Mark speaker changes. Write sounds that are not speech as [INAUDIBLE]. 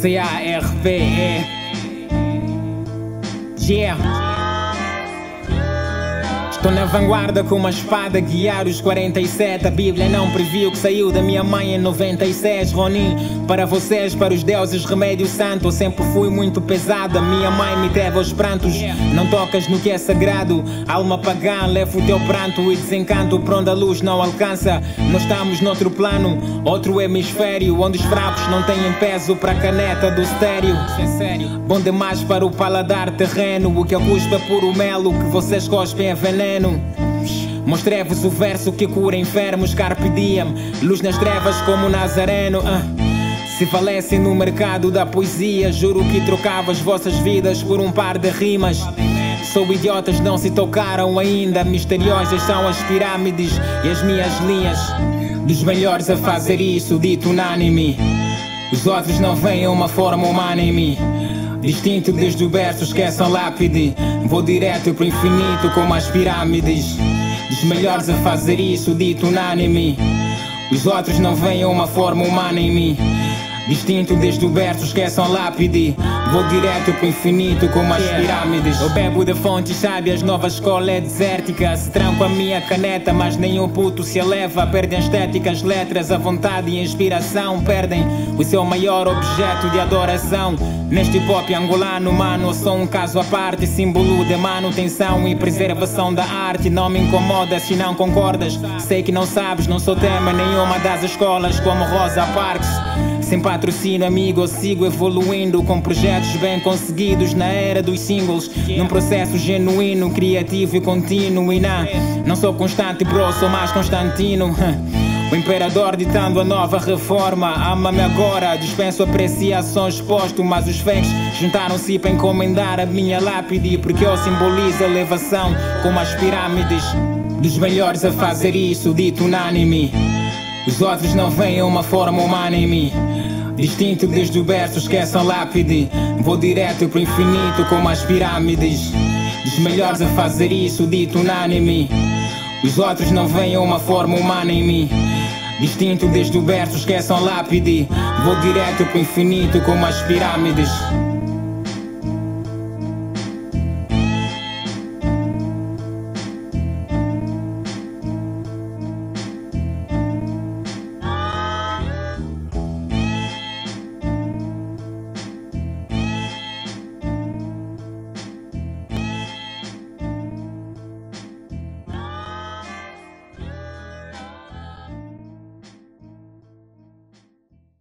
Speaker 1: C-A-R-P-E. Yeah. Estou na vanguarda com uma espada guiar os 47 A Bíblia não previu que saiu da minha mãe em 96 Ronin, para vocês, para os deuses, remédio santo. Eu sempre fui muito pesada, minha mãe me teve aos prantos. Não tocas no que é sagrado, alma pagã Leva o teu pranto e desencanto. Por onde a luz não alcança Nós estamos noutro plano, outro hemisfério Onde os fracos não têm peso para a caneta do estéreo. Bom demais para o paladar terreno. O que cuspo é puro melo, que vocês cospem é veneno veneno. Mostrei-vos o verso que cura enfermos, carpe diem, luz nas trevas como Nazareno. Uh. Se valessem no mercado da poesia, juro que trocava as vossas vidas por um par de rimas. Sou idiotas, não se tocaram ainda. Misteriosas são as pirâmides e as minhas linhas. Dos melhores a fazer isso, dito unânime. Os outros não veem uma forma humana em mim. Distinto desde o berço, esqueçam lápide. Vou direto pro infinito como as pirâmides. Dos melhores a fazer isso, dito unânime. Os outros não veem uma forma humana em mim. Distinto desde o berço, esqueçam lápide. Vou direto pro infinito como as pirâmides. Eu bebo de fontes sábias, nova escola é desértica. Se tranco a minha caneta, mas nenhum puto se eleva. Perdem estética, as letras, a vontade e a inspiração. Perdem o seu maior objeto de adoração. Neste pop angolano, mano, sou um caso à parte. Símbolo de manutenção e preservação da arte. Não me incomoda se não concordas. Sei que não sabes, não sou tema nenhuma das escolas como Rosa Parks. Sem patrocínio, amigo, eu sigo evoluindo com projetos bem conseguidos na era dos singles. Num processo genuíno, criativo e contínuo. E não, não sou constante, bro, sou mais Constantino. [LAUGHS] O imperador ditando a nova reforma. Ama-me agora, dispenso apreciações póstumas. Os fakes juntaram-se para encomendar a minha lápide. Porque eu simbolizo a elevação como as pirâmides. Dos melhores a fazer isso, dito unânime. Os outros não veem uma forma humana em mim. Distinto desde o berço, esqueçam lápide. Vou direto pro infinito como as pirâmides. Dos melhores a fazer isso, dito unânime. Os outros não veem uma forma humana em mim. Distinto desde o berço, esqueçam lápide. Vou direto pro infinito como as pirâmides.